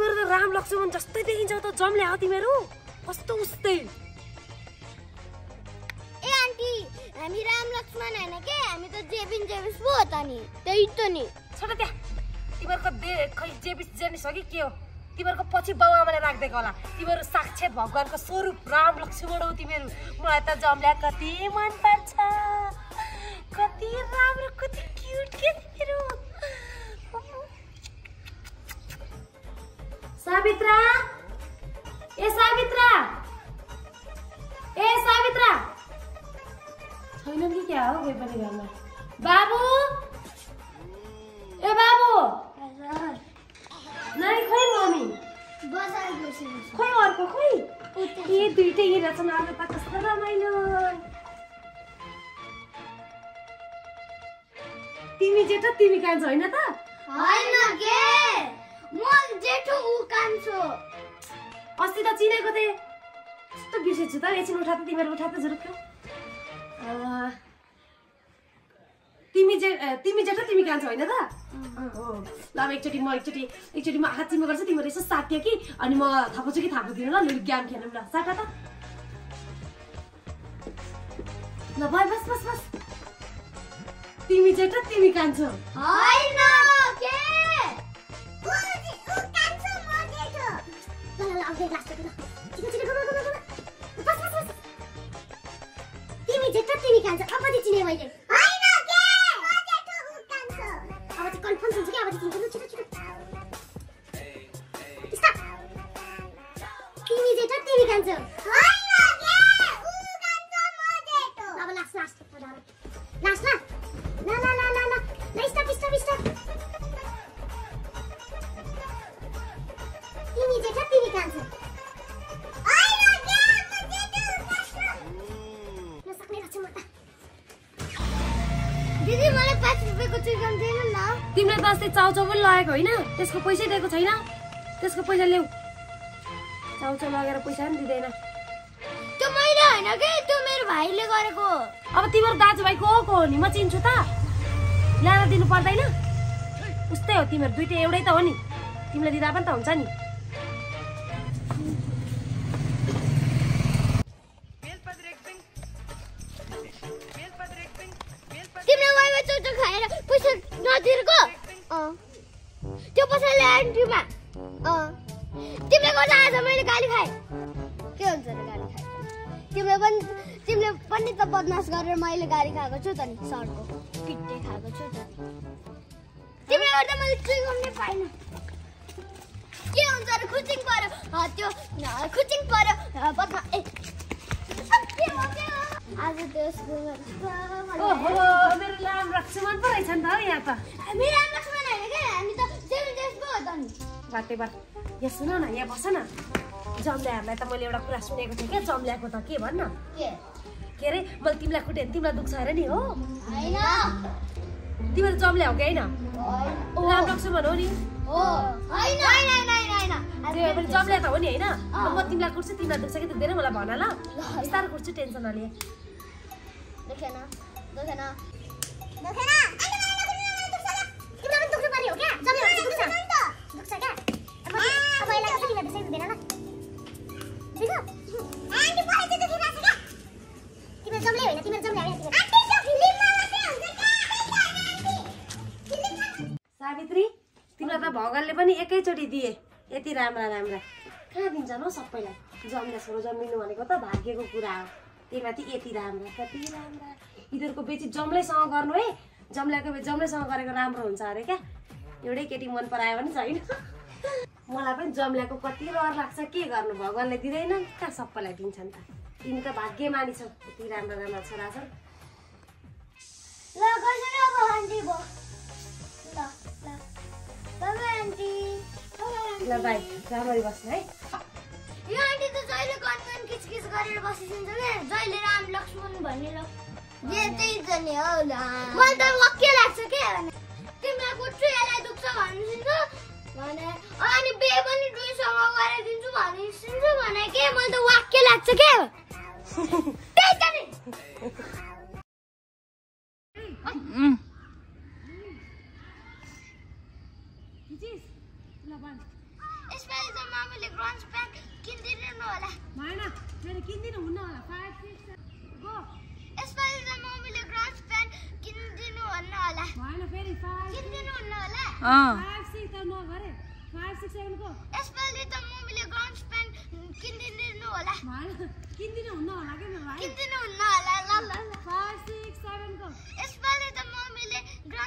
तिमीहरू त राम लक्ष्मण जस्तै देखिन्छ त जम्ले हो तिमीहरू कस्तो उस्तै। ए आन्टी हामी राम लक्ष्मण होइन के? हामी त जेबिन जेबिस पो हो त नि। त्यही त नि। छोड त्यहाँ। तिमीहरूको दे खै जे बिच जेनिस हो कि के हो? तिमीहरूको पछि बाउ आमाले राखिदिएको होला। तिमीहरू साक्षात भगवान्को स्वरूप राम लक्ष्मण हो तिमीहरू। मलाई त जम्ल्या कति मन पर्छ कति राम्रो कति क्युट के खोइ अर्को खोइ? ए दुइटै छन् आज त कस्तो रमाइलो। तिमी जेठो तिमी कान्छ होइन त? होइन के? म जेठो उ कान्छो। अस्ति त चिनेको थिएँ। कस्तो बिर्सेछु त? एकछिन उठा त तिमीहरू उठा त अँ, तिमी जे तिमी जेठो तिमी कान्छ होइन त? ल अब एकचोटि म एकचोटि एकचोटि म आँखा चिम्म गर्छु तिमीहरू यसो साट्यो कि? अनि म थापाउँछु कि थापाउँदिनँ ल लु गेम खेलौँ ल। साटा त। ल भयो बस बस बस। तिमी जेठो तिमी कान्छौ के? जेठो अब ल ल म त दिदी मलाई न तिमीले त अस्ति चाउचाउ पनि लगेको होइन त्यसको पैसै दिएको छैन त्यसको पैसा ल्याऊ चाउचाउ लगेर पैसा पनि दिँदैन। त्यो मैले होइन कि? त्यो मेरो भाइले गरेको अब तिम्रो दाजुभाइ को को हो नि? म चिन्छु त। ल्याएर दिनु पर्दैन। उस्तै हो तिमीहरू दुइटै एउटै त हो नि। तिमीले दिँदा पनि त हुन्छ नि। खाएर पैसा नतिरेको। त्यो पैसाले आन्टीमा मैले गाली खाएँ। के हुन्छ र गाली खाएँ? तिमीले पनि तिमीले पनि त बदमास गरेर मैले गाली खाएको छु त नि सरको। पिट्टे खाएको छु त तिमीले गर्दा मैले चुइङ नै पाइनँ। के हुन्छ र खुचिङ पर्यो अँ, त्यो खुचिङ पर्यो अँ, बदमा ए? आज त्यो स्कुलमा मेरो लाम रक्समान पो रहेछ नि त यहाँ त। हामी राम लक्ष्मण होइन क्या? हामी त सेभेन डेजको हो त नि। बाटे बाट। यहाँ सुन न यहाँ बस न। जम्ल्याहरूलाई त मैले एउटा कुरा सुनेको थिएँ क्या जम्ल्याएको त के भन् न के? के अरे मैले तिमीलाई कुटे भने तिमीलाई दुख्छ अरे नि हो। तिमीहरू जम्ल्या हो कि होइन? हो नि। जम्ल्या त हो नि होइन? म तिमीलाई कुट्छु तिमीलाई दुख्छ कि दुख्दैन मलाई भन ल। बिस्तारो कुट्छु टेन्सन नलिए। दुख्छ दुख्छ। क्या? सावित्री तिमीलाई त भगवान्ले पनि एकैचोटि दिए। यति राम्रा राम्रा। कहाँ दिन्छन् हौ सबैलाई? जम्दा छोरो जन्मिनु भनेको त भाग्यको कुरा हो। त्यही माथि यति राम्रा कति राम्रा। यिनीहरूको बेची जम्लैसँग गर्नु है। जम्ल्याएको बेची जम्लैसँग गरेको राम्रो हुन्छ अरे क्या। एउटै केटी मन परायो भने छैन। मलाई पनि जम्ल्याएको कति रहर लाग्छ के गर्नु भगवान्ले दिँदैन कहाँ सबैलाई दिन्छन् त। तिमी त भाग्यमानी छौ यति राम्रा राम्रा छोरा छन्। ल ल ल। ल भाइ राम्ररी बस्नु है। यो आन्टी त जहिले कन्फर्म किचकिच गरेर बसिदिन्छ क्या? जहिले राम लक्ष्मण भनेर जे त्यही त नि हो मलाई त वाक्य लाग्छ के भने तिमीलाई कुट्छु यसलाई दुख्छ भनिदिन्छु भने अनि बे पनि दुईसँग गराइदिन्छु भनिदिन्छु भने के? मलाई त वाक्य लाग्छ के? त्यही त नि यसमा मम्मीले ग्रन्ज प्यान्ट किनिदिनु होला। भएन मेरो किनिदिनु हुन्न होला। यसपालि त मम्मीले ग्रन्ज प्यान्ट किनिदिनु फाइभ किनिदिनु हुन्न होला अँ फाइभ सिक्स त ल। ल ल फाइभ सिक्स सेभेनको यसपालि त मम्मीले ग्रन्ज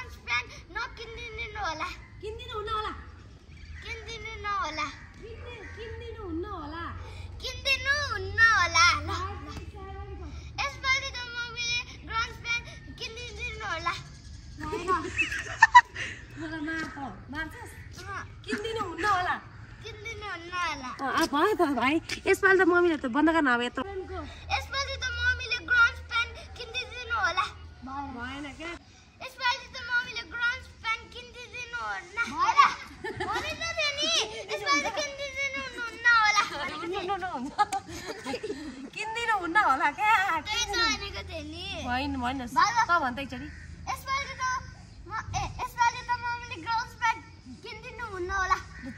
भयो त भाइ यसपालि त मम्मीले त बन्द गर्न अब यत्रो। यसपालि त मम्मीले ग्रन्ज प्यान्ट किनिदिनु होला। भएन क्या? यसपालि त मम्मीले ग्रन्ज प्यान्ट किनिदिनु हुन्न भने त थियो नि यसपालि किनिदिनु हुन्न होला। किनिदिनु हुन्न होला क्या? भनेको थिएँ नि। भएन। त एकचोटि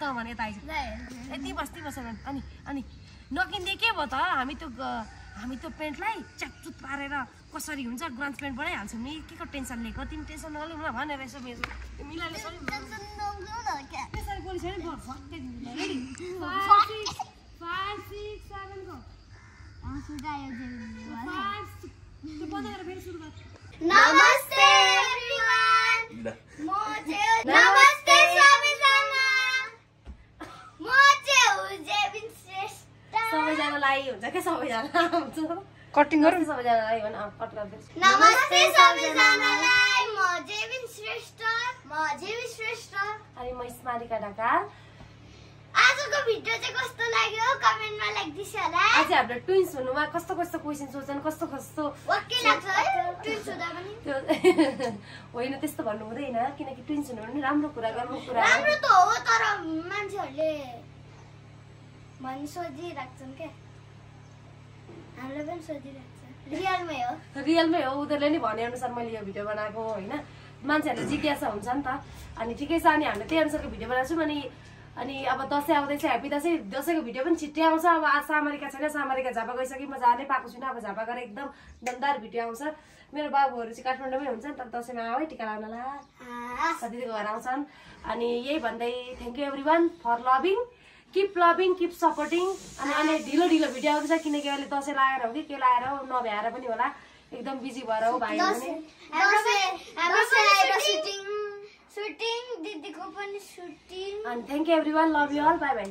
त भने यता। यति बस्ती बस अनि अनि नकिन्दे के भयो त? हामी त्यो हामी त्यो पेन्टलाई च्याकचुत पारेर कसरी हुन्छ? ग्रान्च पेन्ट बनाइहाल्छौँ नि। के को टेन्सन लिएको? तिमी टेन्सन नगर्नु न भनेर यसो मेरो मिलाले सरी टेन्सन नलिनु न क्या। त्यसरी बोली छैन बरु फक्कै रेडी Five, फाइभ सिक्स सेभेनको अँ, सुझायो जेबिनीले। फाइभ त्यो बन्द गरेर फेरि सुरु गर नमस्ते everyone. म चाहिँ नमस्ते सबैजना म चाहिँ हो जेबिन श्रेष्ठ सबैजनालाई हुन्छ क्या? सबैजना हुन्छ। कटिङ गरौँ? सबैजनालाई भन कट नमस्ते सबैजनालाई म जेबिन श्रेष्ठ म जेबिन श्रेष्ठ। अनि म स्मारिका ढकाल। आजको भिडियो चाहिँ कस्तो लाग्यो? कमेन्टमा लेखिदिनुहोस् होला। आज हाम्रो ट्विन्स हुनुमा कस्तो कस्तो क्वेसन सोध्छन् कस्तो कस्तो? वाक्कै लाग्छ है। ट्विन्स हुँदा पनि। होइन त्यस्तो भन्नु हुँदैन किनकि ट्विन्स हुनु पनि राम्रो कुरा गर्नु कुरा। राम्रो त हो तर मान्छेहरूले भनि सोधिराख्छन् क्या हामीले पनि सोधिरहेको छ रियलमै हो रियलमै हो उनीहरूले नि भनेअनुसार मैले यो भिडियो बनाएको होइन मान्छेहरूले जिज्ञासा हुन्छ नि त अनि ठिकै छ अनि हामीले त्यही अनुसारको भिडियो बनाएको छौँ अनि अनि अब दसैँ आउँदैछ ह्याप्पी दसैँ दसैँको भिडियो पनि छिट्टै आउँछ अब आज सामरिका छैन सामरिका झापा गइसक्यो म जानै पाएको छुइनँ अब झापा गएर एकदम दमदार भिडियो आउँछ मेरो बाबुहरू चाहिँ काठमाडौँमै हुन्छ नि त दसैँमा आऊ है टिका लाउनला साथीको घर आउँछन् अनि यही भन्दै thank you every one for loving keep loving keep supporting अनि अहिले ढिलो ढिलो भिडियो आउँदैछ किनकि अहिले दसैँ लगाएर हो कि के लगाएर हो नभ्याएर पनि होला। एकदम बिजी भएर हो भाइ अनि thank you every one love you all bye bye.